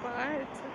купается